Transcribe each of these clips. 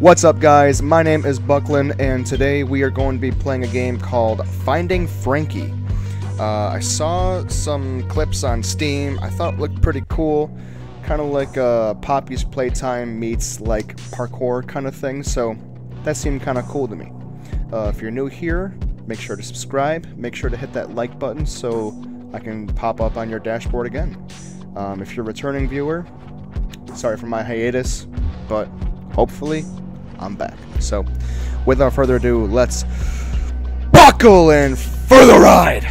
What's up guys, my name is Bucklin and today we are going to be playing a game called Finding Frankie. Uh, I saw some clips on Steam, I thought it looked pretty cool, kind of like uh, Poppy's Playtime meets like parkour kind of thing, so that seemed kind of cool to me. Uh, if you're new here, make sure to subscribe, make sure to hit that like button so I can pop up on your dashboard again. Um, if you're a returning viewer, sorry for my hiatus, but hopefully I'm back. So, without further ado, let's buckle in for the ride!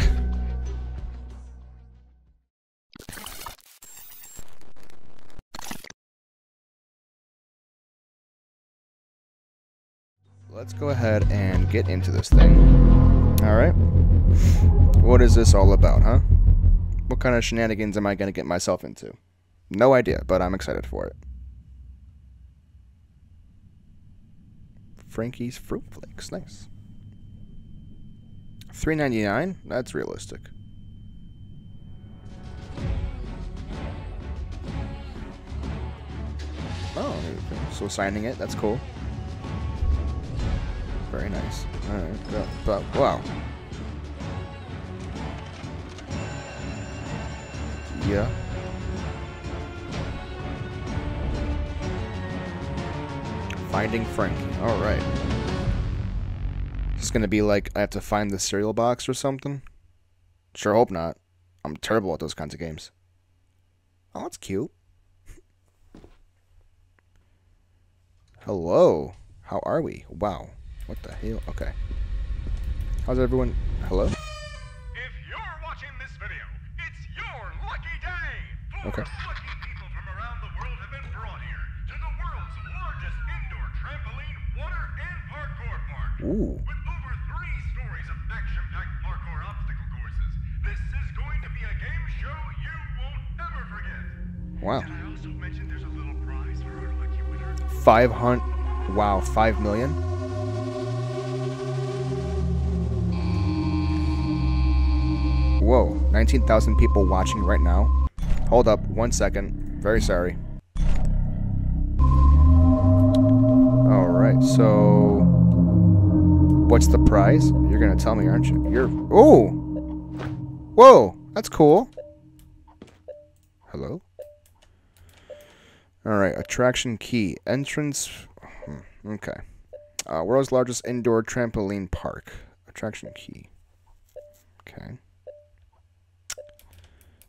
Let's go ahead and get into this thing. Alright. What is this all about, huh? What kind of shenanigans am I going to get myself into? No idea, but I'm excited for it. Frankie's Fruit Flakes. Nice. Three ninety nine. That's realistic. Oh, so signing it. That's cool. Very nice. All right, but, wow. Yeah. Finding Frankie. Alright. It's gonna be like I have to find the cereal box or something? Sure hope not. I'm terrible at those kinds of games. Oh, that's cute. Hello. How are we? Wow. What the hell? Okay. How's everyone? Hello? If you're watching this video, it's your lucky day! Okay. Ooh. With over three stories of action-packed parkour obstacle courses, this is going to be a game show you won't ever forget. Wow. Did I also mention there's a little prize for our lucky winner? Five hundred. Wow. Five million. Whoa. Nineteen thousand people watching right now. Hold up. One second. Very sorry. All right. So, what's the prize? You're gonna tell me, aren't you? You're. Oh. Whoa. That's cool. Hello. All right, attraction key entrance. hmm, Okay, uh, world's largest indoor trampoline park. Attraction key. Okay.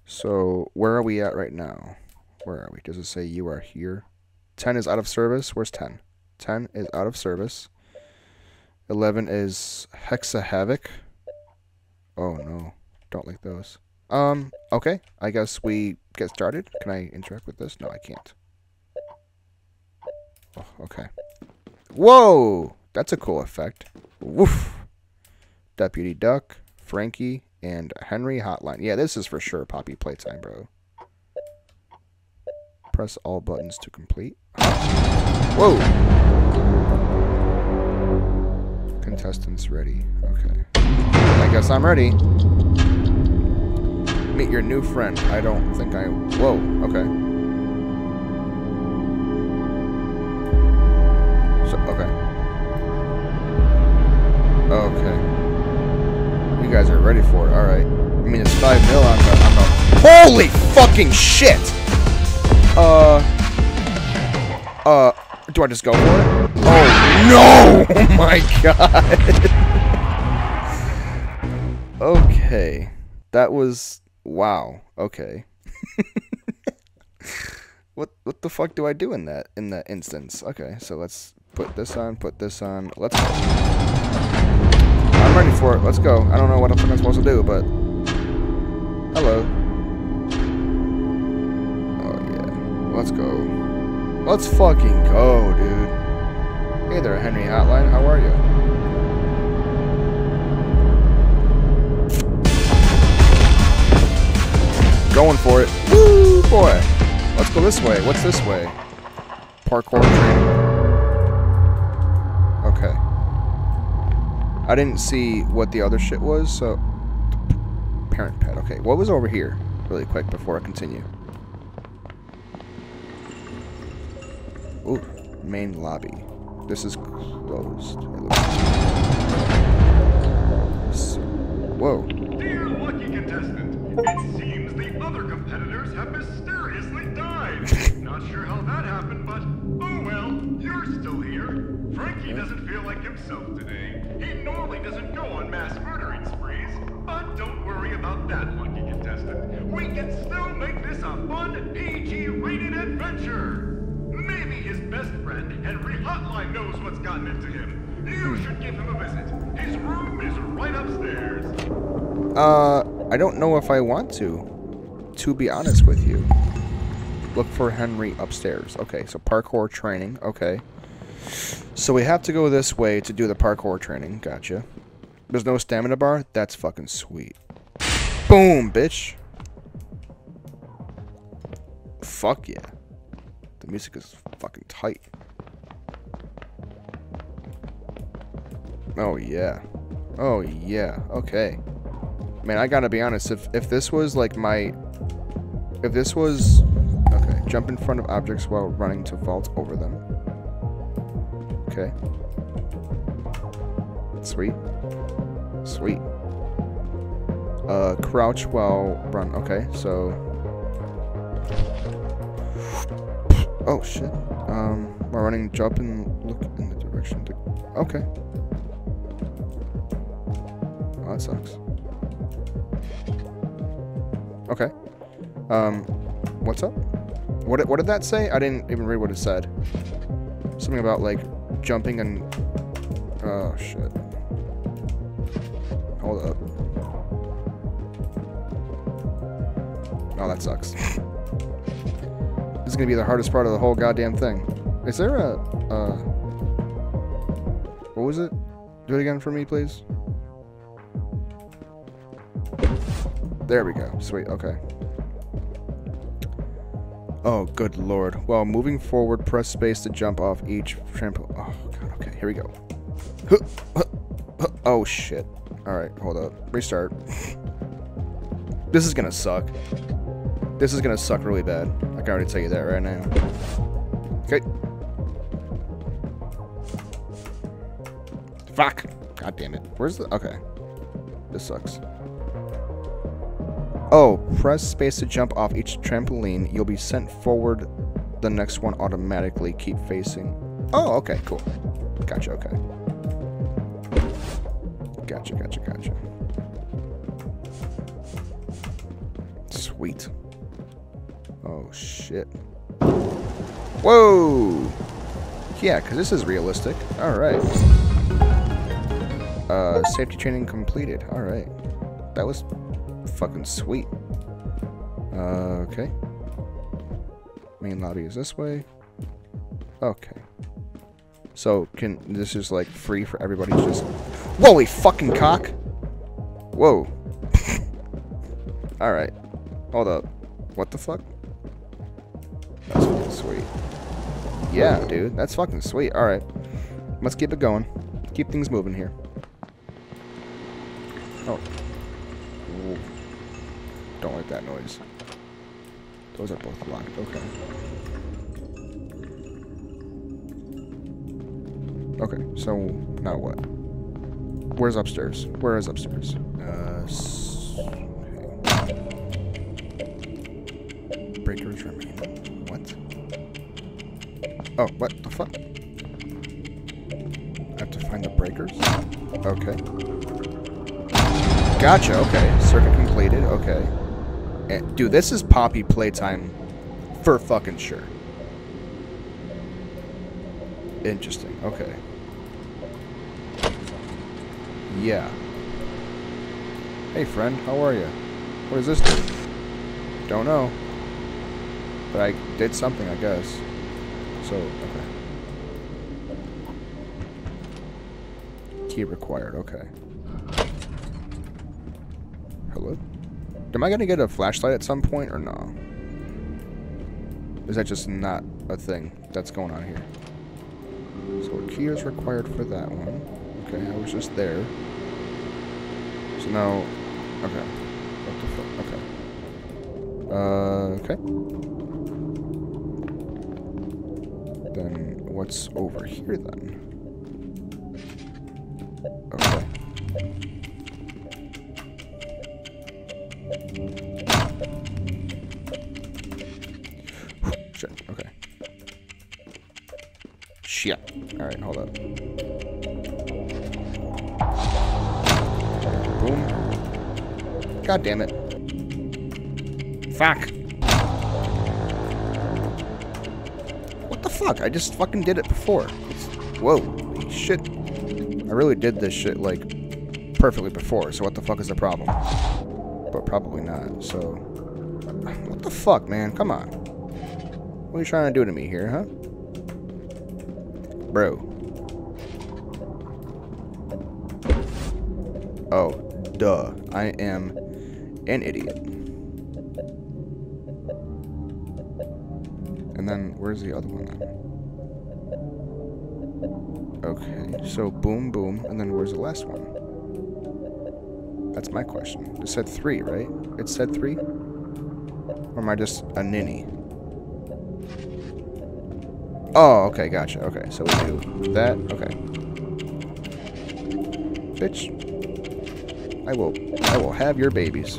So where are we at right now? Where are we? Does it say you are here? Ten is out of service. Where's ten? Ten is out of service. Eleven is Hexa Havoc. Oh no, don't like those. Um. Okay, I guess we get started. Can I interact with this? No, I can't. Oh, okay. Whoa! That's a cool effect. Woof! Deputy Duck, Frankie, and Henry Hotline. Yeah, this is for sure Poppy Playtime, bro. Press all buttons to complete. Whoa! Contestants ready. Okay. I guess I'm ready. Meet your new friend. I don't think I... Whoa, okay. So, okay. Okay. You guys are ready for it. Alright. I mean, it's 5 mil on the, on the... Holy fucking shit! Uh... Uh... Do I just go for it? Oh, no! Oh my god! okay. That was... Wow. Okay. what what the fuck do I do in that in that instance? Okay, so let's put this on, put this on. Let's go. I'm ready for it. Let's go. I don't know what fuck I'm supposed to do, but hello. Oh yeah. Let's go. Let's fucking go, dude. Hey there, Henry Hotline. How are you? Going for it. Woo, boy. Let's go this way. What's this way? Parkour training. Okay. I didn't see what the other shit was, so... Parent pet. Okay, what was over here? Really quick before I continue. Ooh, main lobby. This is closed. It looks- S- Whoa. Dear lucky contestant, it seems the other competitors have mysteriously died. Not sure how that happened, but oh well, you're still here. Frankie doesn't feel like himself today. He normally doesn't go on mass murdering sprees, but don't worry about that, lucky contestant. We can still make this a fun, PG-rated adventure. His best friend, Henry Hotline, knows what's gotten into him. You should give him a visit. His room is right upstairs. Uh, I don't know if I want to. To be honest with you. Look for Henry upstairs. Okay, so parkour training. Okay. So we have to go this way to do the parkour training. Gotcha. There's no stamina bar? That's fucking sweet. Boom, bitch. Fuck yeah. Music is fucking tight. Oh yeah. Oh yeah. Okay. Man, I gotta be honest. If if this was like my, if this was, okay, jump in front of objects while running to vault over them. Okay. Sweet. Sweet. Uh, crouch while run. Okay, so. Oh shit. Um, while running, jump and look in the direction to. Okay. Oh, that sucks. Okay. Um, what's up? What what did that say? I didn't even read what it said. Something about like jumping and. Oh shit. Hold up. Oh, that sucks. is gonna be the hardest part of the whole goddamn thing. Is there a uh? What was it? Do it again for me, please. There we go. Sweet. Okay. Oh, good lord. Well, moving forward, press space to jump off each trampoline. Oh, god. Okay, here we go. Oh, shit. Alright, hold up. Restart. this is gonna suck. This is gonna suck really bad. I can already tell you that right now. Okay. Fuck. God damn it. Where's the... Okay. This sucks. Oh, press space to jump off each trampoline. You'll be sent forward the next one automatically. Keep facing. Oh, okay, cool. Gotcha, okay. Gotcha, gotcha, gotcha. Sweet. Oh, shit. Whoa! Yeah, because this is realistic. Alright. Uh, safety training completed. Alright. That was fucking sweet. Uh, okay. Main lobby is this way. Okay. So, can this is like free for everybody to just... Holy fucking cock! Whoa. Alright. Hold up. What the fuck? That's fucking sweet. Yeah, dude. That's fucking sweet. Alright. Let's keep it going. Keep things moving here. Oh. Ooh. Don't like that noise. Those are both locked. Okay. Okay, so now what? Where's upstairs? Where is upstairs? Uh, Oh, what the fuck? I have to find the breakers? Okay. Gotcha, okay. Circuit completed, okay. And, dude, this is Poppy playtime for fucking sure. Interesting, okay. Yeah. Hey, friend, how are you? What does this do? Don't know. But I did something, I guess. So, okay. Key required, okay. Hello? Am I gonna get a flashlight at some point or no? Is that just not a thing that's going on here? So a key is required for that one. Okay, I was just there. So now, okay. What the fuck? Okay. Uh, okay. Then what's over here then? Okay. Shit, okay. Shit. Alright, hold up. Boom. God damn it. Fuck. I just fucking did it before. Whoa. Shit. I really did this shit, like, perfectly before, so what the fuck is the problem? But probably not, so... What the fuck, man? Come on. What are you trying to do to me here, huh? Bro. Oh, duh. I am an idiot. And then, where's the other one then? Okay, so boom, boom, and then where's the last one? That's my question. It said three, right? It said three? Or am I just a ninny? Oh, okay, gotcha. Okay, so we do that. Okay. Bitch. I will I will have your babies.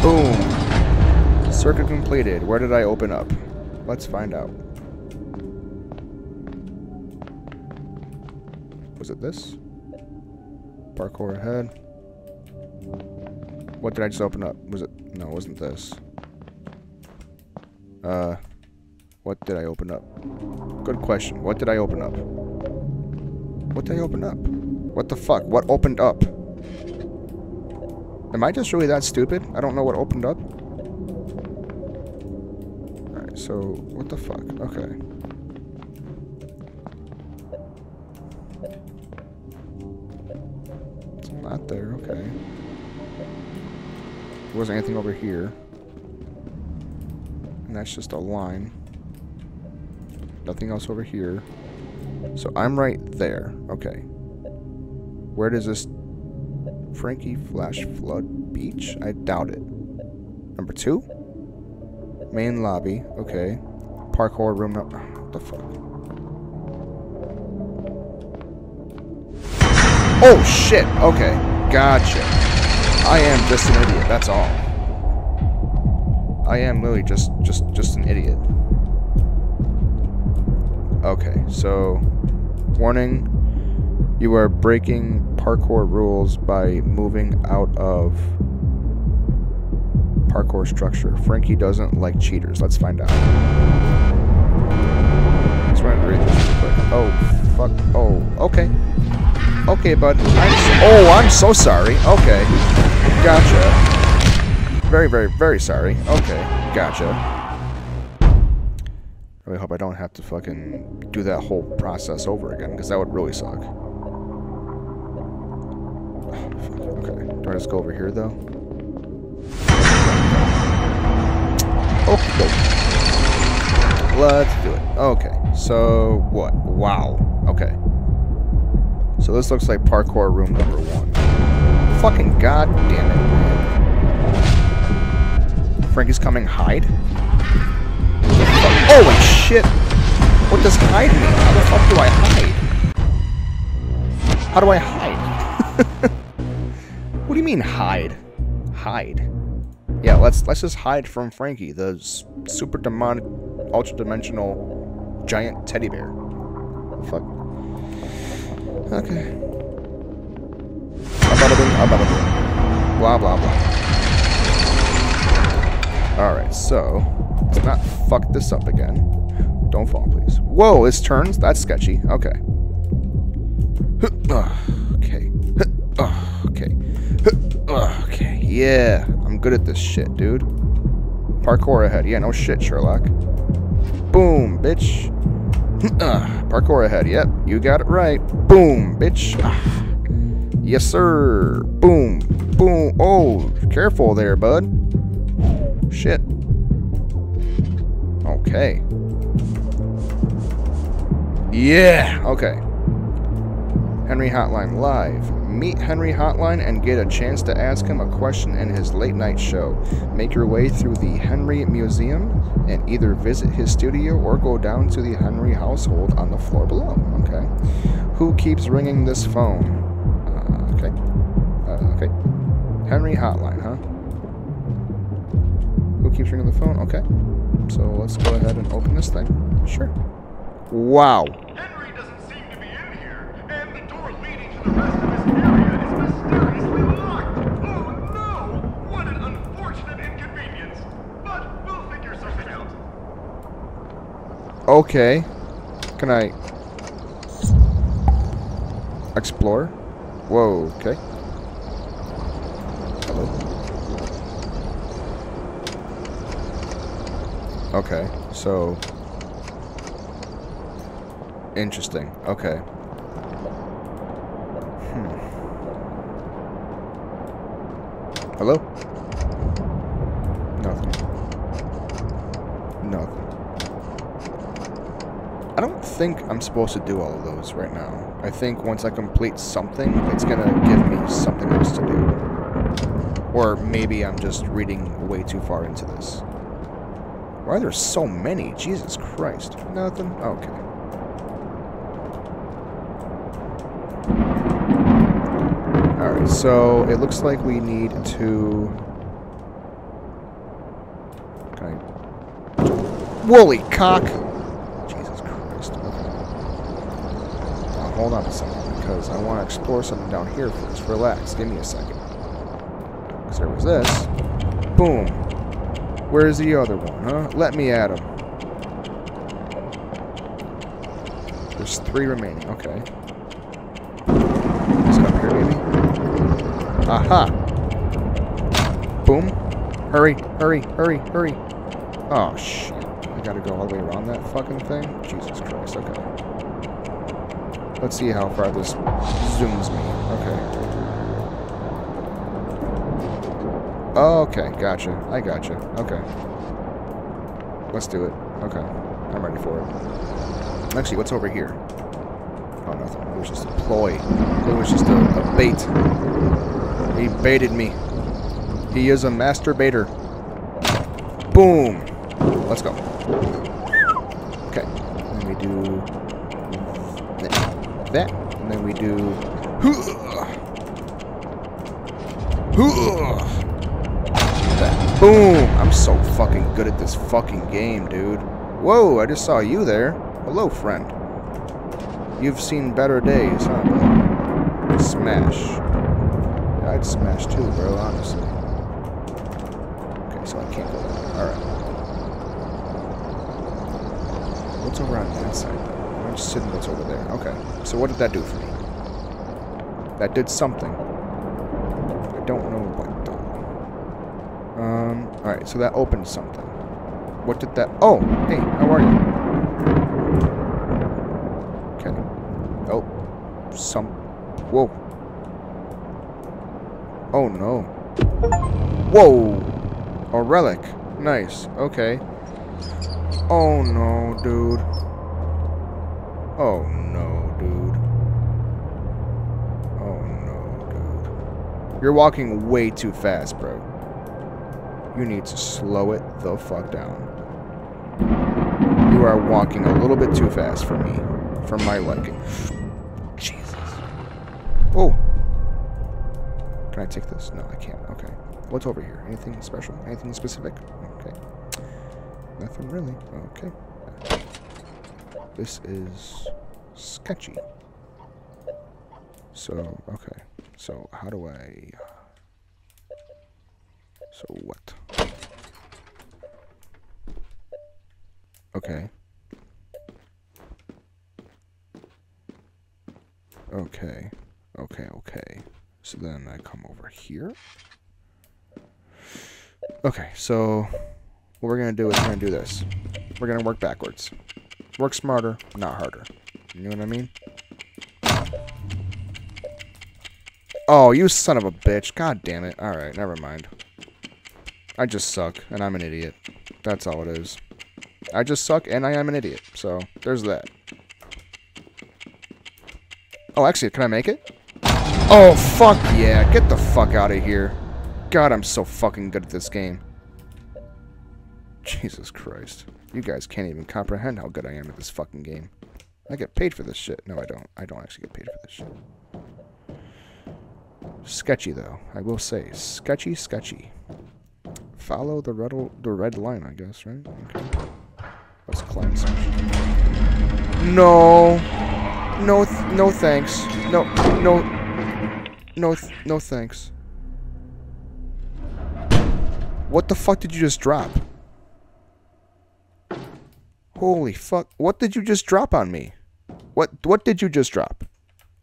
Boom. Circuit completed. Where did I open up? Let's find out. Was it this? Parkour ahead. What did I just open up? Was it? No, it wasn't this. Uh, what did I open up? Good question. What did I open up? What did I open up? What the fuck? What opened up? Am I just really that stupid? I don't know what opened up? Alright, so, what the fuck? Okay. There, okay. There wasn't anything over here. And that's just a line. Nothing else over here. So I'm right there. Okay. Where does this Frankie Flash Flood Beach? I doubt it. Number two? Main lobby. Okay. Parkour room. What the fuck? Oh shit. Okay. Gotcha. I am just an idiot. That's all. I am really just just just an idiot. Okay, so warning, you are breaking parkour rules by moving out of parkour structure. Frankie doesn't like cheaters. Let's find out. Let's run and read this real quick. Oh, fuck. Oh, okay. Okay, bud. I'm so oh, I'm so sorry. Okay. Gotcha. Very, very, very sorry. Okay. Gotcha. I really hope I don't have to fucking do that whole process over again, because that would really suck. Okay. Do I just go over here, though? Okay. Let's do it. Okay. So, what? Wow. Okay. So this looks like parkour room number one. Fucking god damn it, man. Frankie's coming. Hide? Holy shit! What does hide mean? How the fuck do I hide? How do I hide? what do you mean hide? Hide. Yeah, let's let's just hide from Frankie, the super demonic, ultra dimensional giant teddy bear. Fuck. Okay. Blah blah blah. Alright, so let's not fuck this up again. Don't fall, please. Whoa, this turns? That's sketchy. Okay. Okay. Okay. Okay. Yeah. I'm good at this shit, dude. Parkour ahead. Yeah, no shit, Sherlock. Boom, bitch. Uh, parkour ahead. Yep, you got it right. Boom, bitch. Ah. Yes, sir. Boom. Boom. Oh, careful there, bud. Shit. Okay. Yeah. Okay. Henry Hotline Live. Meet Henry Hotline and get a chance to ask him a question in his late night show. Make your way through the Henry Museum and either visit his studio or go down to the Henry household on the floor below. Okay. Who keeps ringing this phone? Uh, okay. Uh, okay. Henry Hotline, huh? Who keeps ringing the phone? Okay. So let's go ahead and open this thing. Sure. Wow. Okay. Can I explore? Whoa, okay. Hello. Okay, so interesting. Okay. Hmm. Hello? Nothing. Nothing. I don't think I'm supposed to do all of those right now. I think once I complete something, it's gonna give me something else to do. Or maybe I'm just reading way too far into this. Why are there so many? Jesus Christ. Nothing? Okay. Alright, so it looks like we need to... Can I... Woolly cock! Jesus Christ. Okay. Now, hold on a second, because I want to explore something down here first. Relax. Give me a second. Because there was this. Boom. Where's the other one, huh? Let me at him. There's three remaining. Okay. It up here, maybe? Aha! Boom. Hurry, hurry, hurry, hurry. Oh, shit. I gotta go all the way around that fucking thing? Jesus Christ, okay. Let's see how far this zooms me. Okay. Okay, gotcha. I gotcha. Okay. Let's do it. Okay. I'm ready for it. Actually, what's over here? Oh, nothing. It was just a ploy. It was just a, a bait. He baited me. He is a masturbator. Boom. Let's go. Okay. Let me do that. And then we do. Boom. I'm so fucking good at this fucking game, dude. Whoa, I just saw you there. Hello, friend. You've seen better days, huh? Smash. I'd smash too, bro, honestly. Okay, so I can't go there. Alright. What's over on that side, in what's over there. Okay. So what did that do for me? That did something. I don't know what, though. Um, alright, so that opened something. What did that... Oh, hey, how are you? Okay. Oh, some... Whoa. Oh, no. Whoa! A relic. Nice. Okay. Oh, no, dude. Oh, no, dude. Oh, no, dude. You're walking way too fast, bro. You need to slow it the fuck down. You are walking a little bit too fast for me. For my liking. Jesus. Oh. Can I take this? No, I can't. Okay. What's over here? Anything special? Anything specific? Okay. Nothing really. Okay. This is sketchy. So, okay. So, how do I... Uh, so, what? Okay. Okay. Okay, okay. So then I come over here. Okay, so what we're going to do is we're going to do this. We're going to work backwards. Work smarter, not harder. You know what I mean? Oh, you son of a bitch. God damn it. Alright, never mind. I just suck, and I'm an idiot. That's all it is. I just suck, and I am an idiot. So, there's that. Oh, actually, can I make it? Oh, fuck yeah. Get the fuck out of here. God, I'm so fucking good at this game. Jesus Christ. You guys can't even comprehend how good I am at this fucking game. I get paid for this shit. No, I don't. I don't actually get paid for this shit. Sketchy, though. I will say. Sketchy, sketchy. Follow the red, the red line, I guess, right? Okay. Let's climb some No. No, th no thanks. No, no. No, th no thanks. What the fuck did you just drop? Holy fuck. What did you just drop on me? What what did you just drop?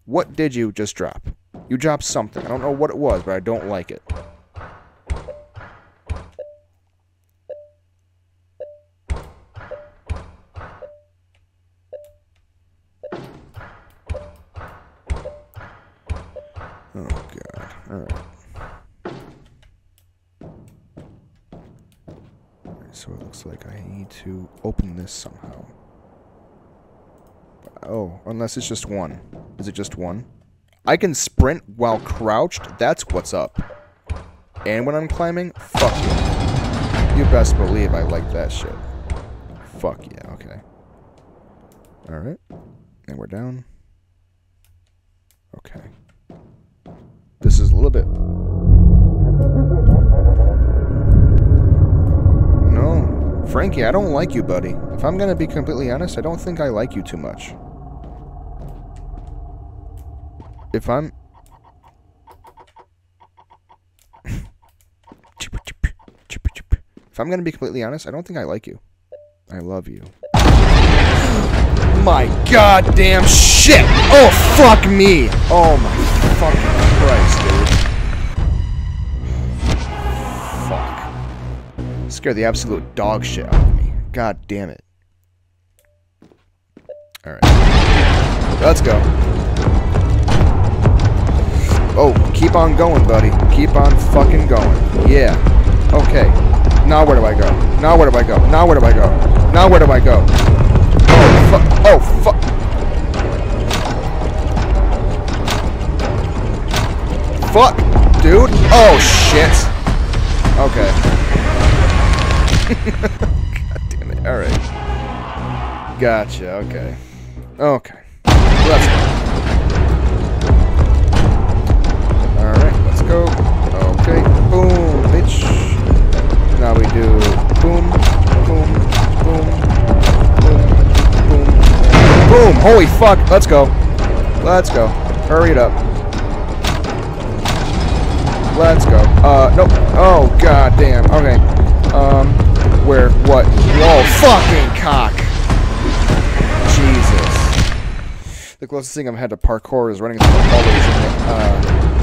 What did you just drop? You dropped something. I don't know what it was, but I don't like it. Like I need to open this somehow. Oh, unless it's just one. Is it just one? I can sprint while crouched? That's what's up. And when I'm climbing? Fuck you. You best believe I like that shit. Fuck yeah, okay. Alright. And we're down. Okay. This is a little bit... No. Frankie, I don't like you, buddy. If I'm gonna be completely honest, I don't think I like you too much. If I'm... if I'm gonna be completely honest, I don't think I like you. I love you. my goddamn shit! Oh, fuck me! Oh my fucking Christ, dude. Scared the absolute dog shit out of me. God damn it. Alright. Let's go. Oh, keep on going, buddy. Keep on fucking going. Yeah. Okay. Now where do I go? Now where do I go? Now where do I go? Now where do I go? Oh, fuck. Oh, fuck. Fuck, dude. Oh, shit. Okay. God damn it. Alright. Gotcha, okay. Okay. Let's go. Alright, let's go. Okay. Boom, bitch. Now we do boom, boom, boom, boom, boom, boom. Holy fuck. Let's go. Let's go. Hurry it up. Let's go. Uh, nope. Oh, god damn. Okay. Um, where? What? Whoa, fucking cock. Jesus. The closest thing I've had to parkour is running through the hallways in the, uh,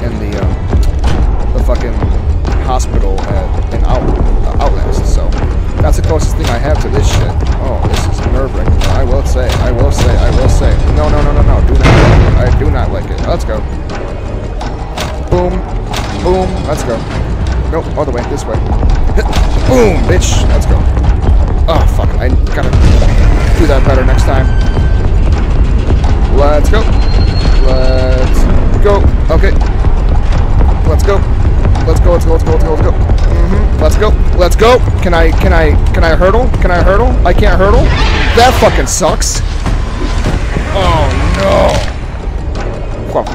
in the, um, the fucking hospital at, in Out, uh, Outlast, so that's the closest thing I have to this shit. Oh, this is nerve-wracking. I will say, I will say, I will say. No, no, no, no, no. Do not like it. I do not like it. Let's go. Boom. Boom. Let's go. Nope, all the way. This way. Boom, bitch. Let's go. Oh, fuck. I gotta do that better next time. Let's go. Let's go. Okay. Let's go. Let's go. Let's go. Let's go. Let's go. Let's go. Mm-hmm. Let's go. Let's go. Can I? Can I? Can I hurdle? Can I hurdle? I can't hurdle. That fucking sucks. Oh no.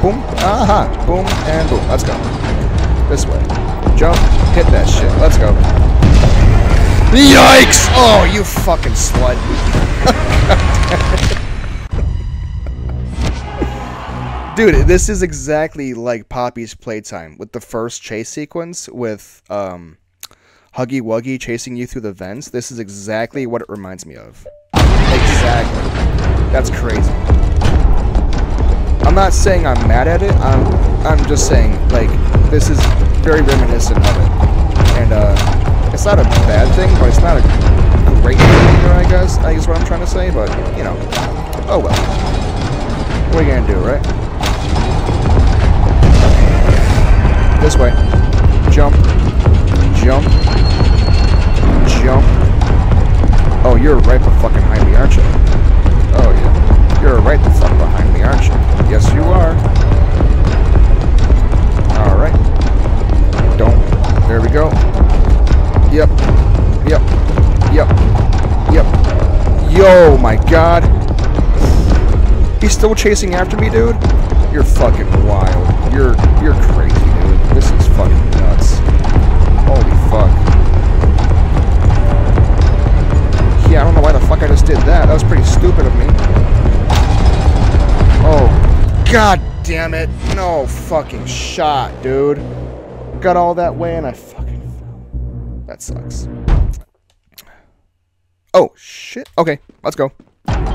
Boom. Aha. Boom and boom. Let's go. This way. Jump. Hit that shit. Let's go. Yikes! Oh, you fucking slut. Dude, this is exactly like Poppy's playtime with the first chase sequence with um, Huggy Wuggy chasing you through the vents. This is exactly what it reminds me of. Exactly. That's crazy. I'm not saying I'm mad at it. I'm I'm just saying like this is very reminiscent of it, and uh, it's not a bad thing, but it's not a great thing either. I guess I guess what I'm trying to say, but you know, oh well. What are you gonna do, right? This way. Jump. Jump. Jump. Oh, you're right the fucking behind me, aren't you? Oh, yeah. You're right the fuck behind me, aren't you? Yes, you are. All right. Don't. There we go. Yep. Yep. Yep. Yep. Yo, my God. He's still chasing after me, dude? You're fucking wild. You're, you're crazy, dude. This is fucking nuts. Holy fuck. Yeah, I don't know why the fuck I just did that. That was pretty stupid of me. Oh, god damn it. No fucking shot, dude. Got all that way and I fucking fell. That sucks. Oh, shit. Okay, let's go. I'm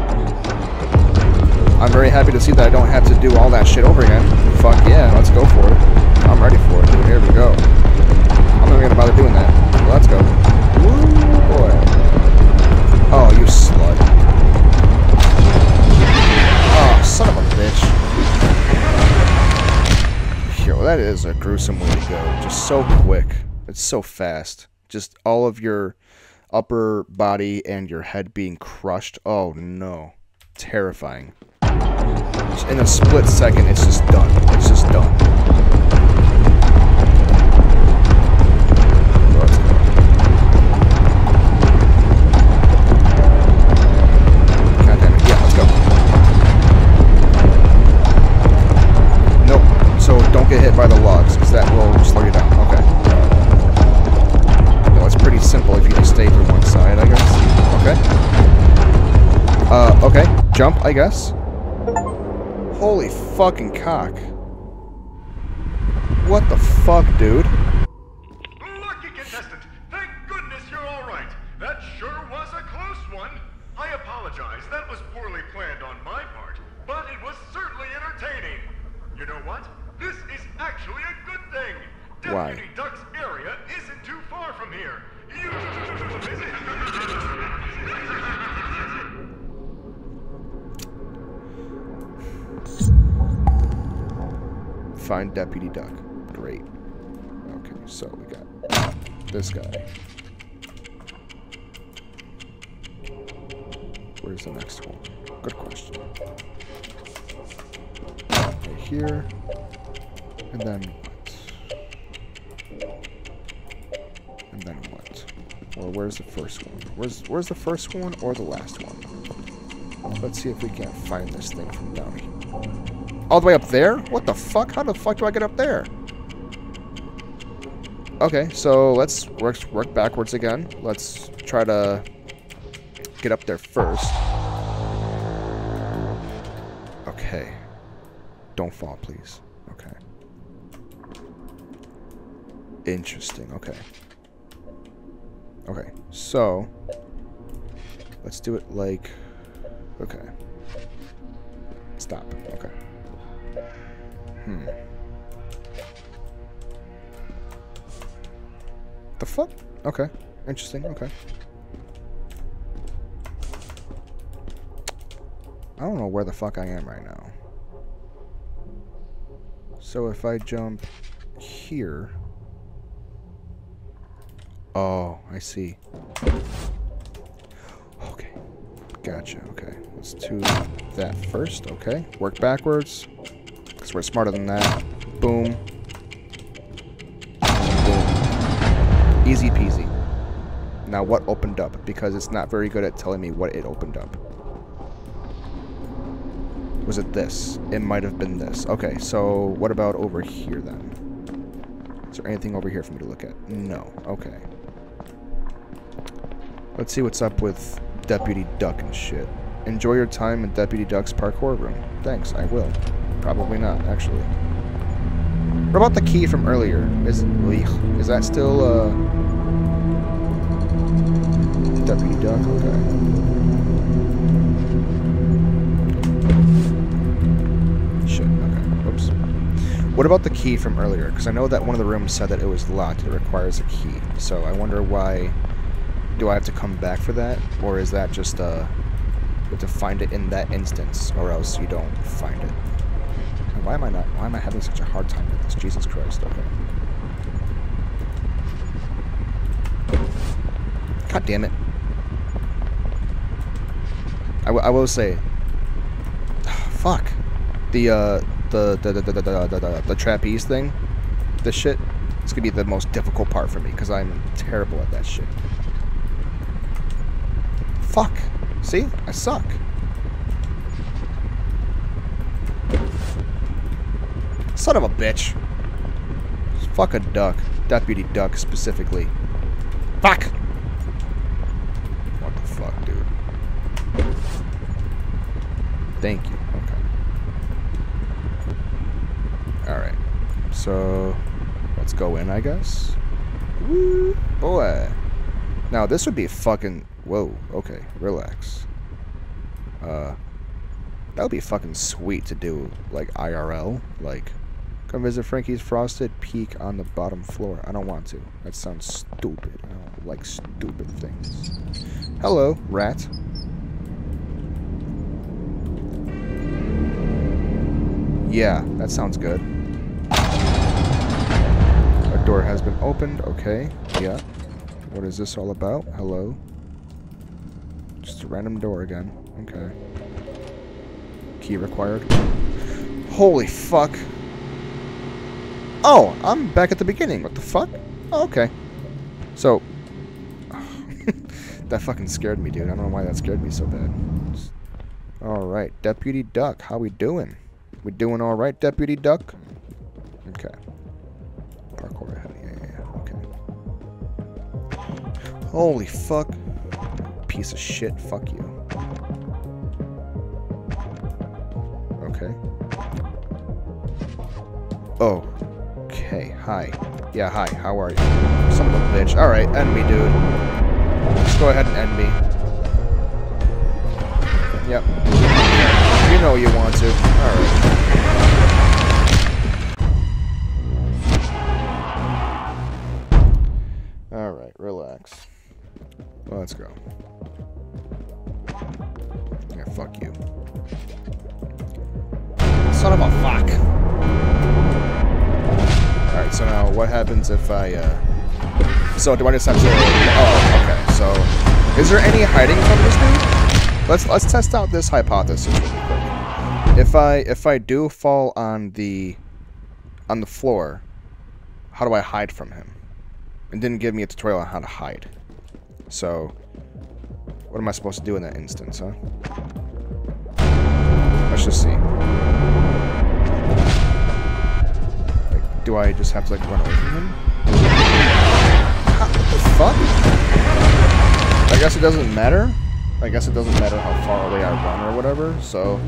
very happy to see that I don't have to do all that shit over again. Fuck yeah, let's go for it. I'm ready for it. Here we go. I'm not gonna bother doing that. let's go. Woo, boy. Oh, you slut. Oh, son of a bitch. Yo, that is a gruesome way to go. Just so quick. It's so fast. Just all of your upper body and your head being crushed. Oh no. Terrifying. In a split second, it's just done. It's just done. Jump, I guess. Holy fucking cock. What the fuck, dude? Where's the first one or the last one? Let's see if we can't find this thing from down here. All the way up there? What the fuck? How the fuck do I get up there? Okay, so let's work, work backwards again. Let's try to get up there first. Okay. Don't fall, please. Okay. Interesting, okay. Okay, so... Let's do it like... Okay. Stop, okay. Hmm. The fuck? Okay. Interesting, okay. I don't know where the fuck I am right now. So if I jump here... Oh, I see. Gotcha, okay. Let's do that first, okay. Work backwards. Because we're smarter than that. Boom. Boom. Easy peasy. Now what opened up? Because it's not very good at telling me what it opened up. Was it this? It might have been this. Okay, so what about over here then? Is there anything over here for me to look at? No. Okay. Let's see what's up with Deputy Duck and shit. Enjoy your time in Deputy Duck's parkour room. Thanks, I will. Probably not, actually. What about the key from earlier? Is is that still uh Deputy Duck? Okay. Shit, okay. Oops. What about the key from earlier? Because I know that one of the rooms said that it was locked. It requires a key. So I wonder why... Do I have to come back for that? Or is that just, uh... You have to find it in that instance, or else you don't find it. Why am I not... Why am I having such a hard time with this? Jesus Christ, okay. God damn it. I, I will say... Fuck. The, uh... The, the, the, the, the, the, the, the trapeze thing. This shit. It's gonna be the most difficult part for me, because I'm terrible at that shit. Fuck. See? I suck. Son of a bitch. Fuck a duck. Deputy Duck, specifically. Fuck! What the fuck, dude? Thank you. Okay. Alright. So, let's go in, I guess. Woo! Boy. Now, this would be fucking... Whoa. Okay. Relax. Uh... That would be fucking sweet to do, like, IRL. Like, come visit Frankie's Frosted Peak on the bottom floor. I don't want to. That sounds stupid. I don't like stupid things. Hello, rat. Yeah, that sounds good. A door has been opened. Okay, yeah. What is this all about? Hello. Just a random door again. Okay. Key required. Holy fuck. Oh, I'm back at the beginning. What the fuck? Oh, okay. So, that fucking scared me, dude. I don't know why that scared me so bad. Alright, Deputy Duck, how we doing? We doing alright, Deputy Duck? Okay. Parkour ahead, yeah, yeah, okay. Holy fuck. Piece of shit, fuck you. Okay. Oh. Okay, hi. Yeah, hi, how are you? Son of a bitch. Alright, end me, dude. Just go ahead and end me. Yep. You know you want to. Alright. If I, uh... So do I just have to... Oh, okay, so... Is there any hiding from this dude? Let's let's test out this hypothesis really quick. If I if I do fall on the on the floor, how do I hide from him? It didn't give me a tutorial on how to hide. So, what am I supposed to do in that instance, huh? Let's just see. Do I just have to like run away from him? How, what the fuck? I guess it doesn't matter. I guess it doesn't matter how far away I run or whatever. So,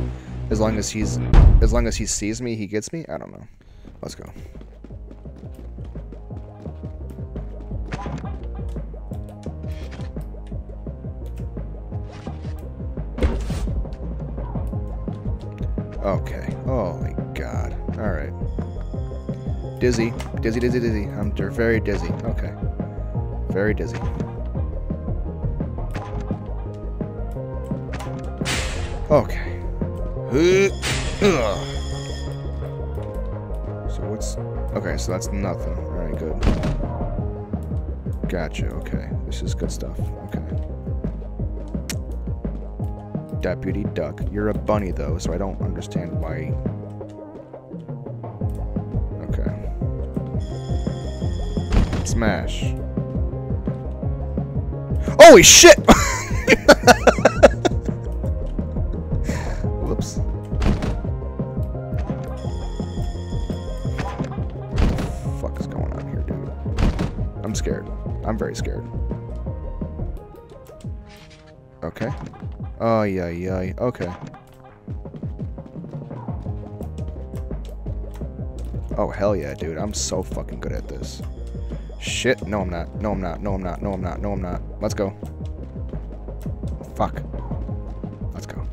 as long as he's, as long as he sees me, he gets me. I don't know. Let's go. Okay. Oh my god. Alright. Dizzy. Dizzy, dizzy, dizzy. I'm very dizzy. Okay. Very dizzy. Okay. So what's... Okay, so that's nothing. Alright, good. Gotcha, okay. This is good stuff. Okay. Deputy Duck. You're a bunny, though, so I don't understand why... Smash. Holy shit! Whoops. What the fuck is going on here, dude? I'm scared. I'm very scared. Okay. Oh, yeah, yeah. Okay. Oh, hell yeah, dude. I'm so fucking good at this. Shit. No, I'm not. No, I'm not. No, I'm not. No, I'm not. No, I'm not. Let's go. Fuck. Let's go.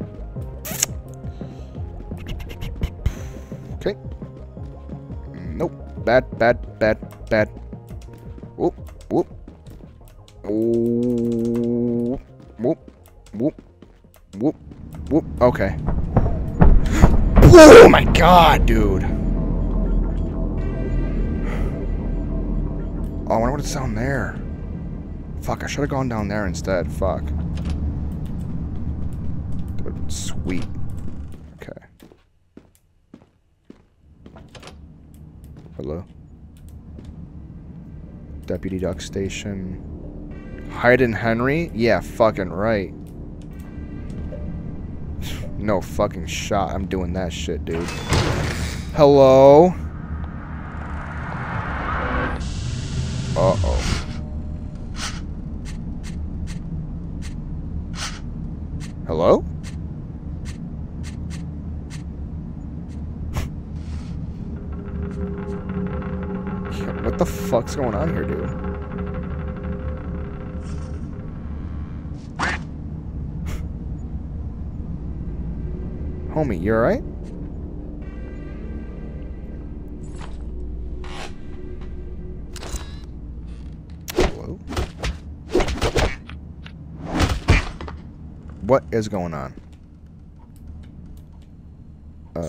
Okay. Nope. Bad, bad, bad, bad. Whoop, whoop. Oh. Whoop, whoop, whoop, whoop. Okay. Oh my god, dude. Oh, I wonder what's down there. Fuck, I should have gone down there instead. Fuck. Sweet. Okay. Hello? Deputy Duck Station. Hayden Henry? Yeah, fucking right. No fucking shot. I'm doing that shit, dude. Hello? Uh-oh. Hello? what the fuck's going on here, dude? Homie, you alright? What is going on? Uh,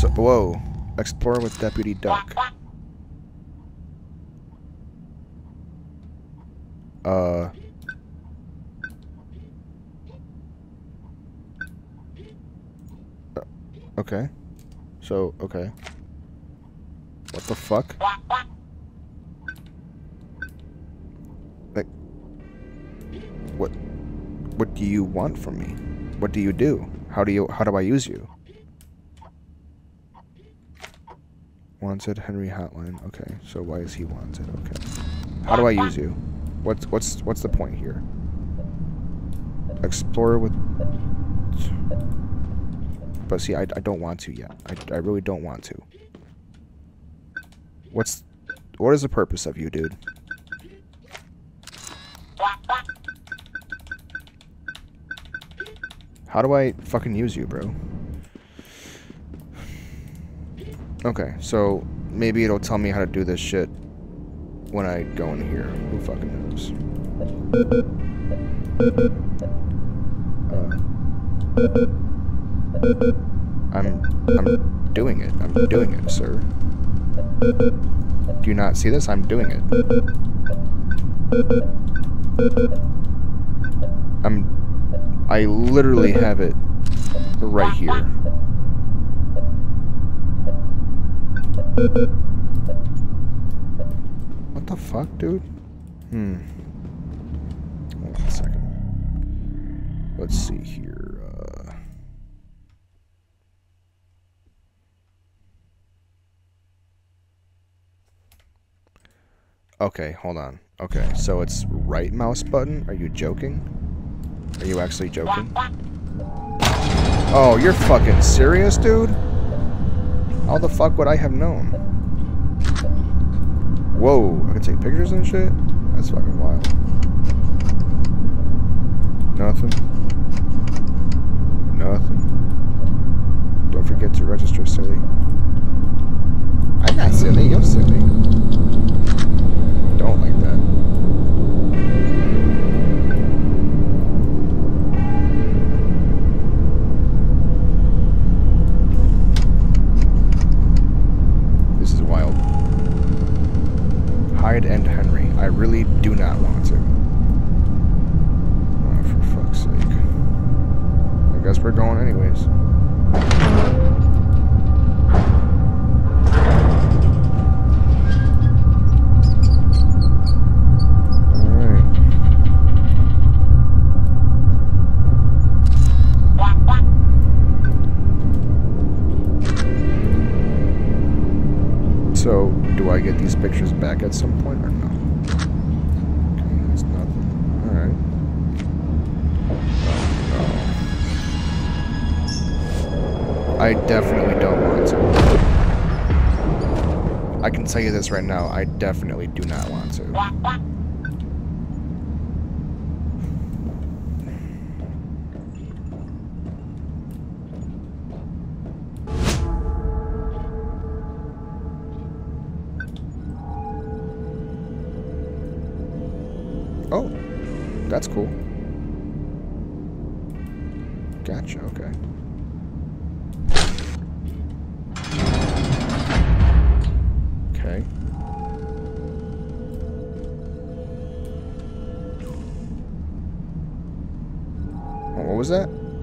so, whoa. Explore with Deputy Duck. Uh... Okay. So, okay. What the fuck? Like, what, what do you want from me? What do you do? How do you, how do I use you? Wanted Henry Hotline. Okay, so why is he wanted? Okay. How do I use you? What's, what's, what's the point here? Explore with... But see, I, I don't want to yet. I, I really don't want to. What's... What is the purpose of you, dude? How do I fucking use you, bro? Okay, so maybe it'll tell me how to do this shit when I go in here. Who fucking knows? Uh... I'm I'm doing it. I'm doing it, sir. Do you not see this? I'm doing it. I'm I literally have it right here. Fuck, dude? Hmm. Hold on a second. Let's see here. Okay, hold on. Okay, so it's right mouse button? Are you joking? Are you actually joking? Oh, you're fucking serious, dude? How the fuck would I have known? Whoa, I can take pictures and shit? That's fucking wild. Nothing. Nothing. Don't forget to register, silly. Right now, I definitely do not want to. Oh, that's cool. Gotcha. Okay.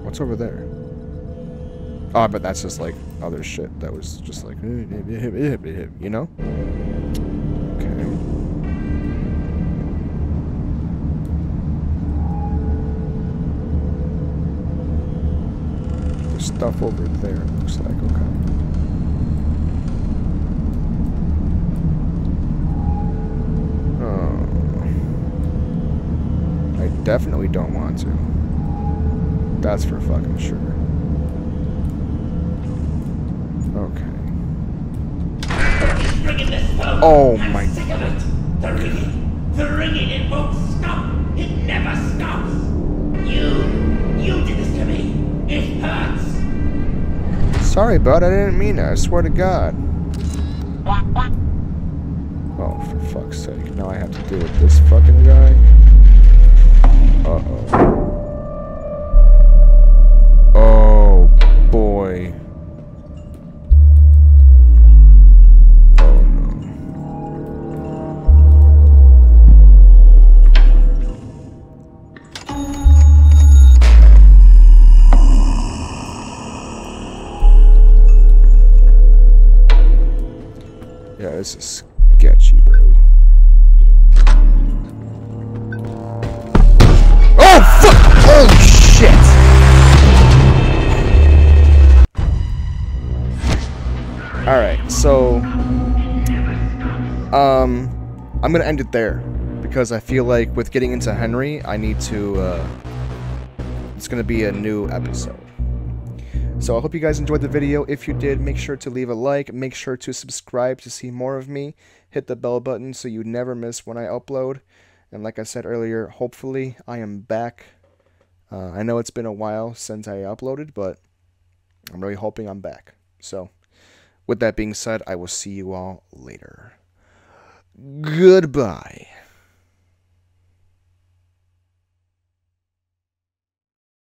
What's over there? Oh, but that's just like other shit that was just like, eh, eh, eh, you know? Okay. Stuff over there, looks like. Okay. Oh. I definitely don't want to. That's for fucking sure. Okay. Oh my- it. The ringing, the ringing, it won't stop. It never stops. You, you did this to me. It hurts. Sorry, bud. I didn't mean it. I swear to God. Oh, for fuck's sake. Now I have to deal with this fucking guy. Uh-oh. This is sketcy, bro. Oh, fuck! Holy shit! Alright, so... Um, I'm gonna end it there. Because I feel like with getting into Henry, I need to, uh... It's gonna be a new episode. So I hope you guys enjoyed the video. If you did, make sure to leave a like. Make sure to subscribe to see more of me. Hit the bell button so you never miss when I upload. And like I said earlier, hopefully I am back. Uh, I know it's been a while since I uploaded, but I'm really hoping I'm back. So with that being said, I will see you all later. Goodbye.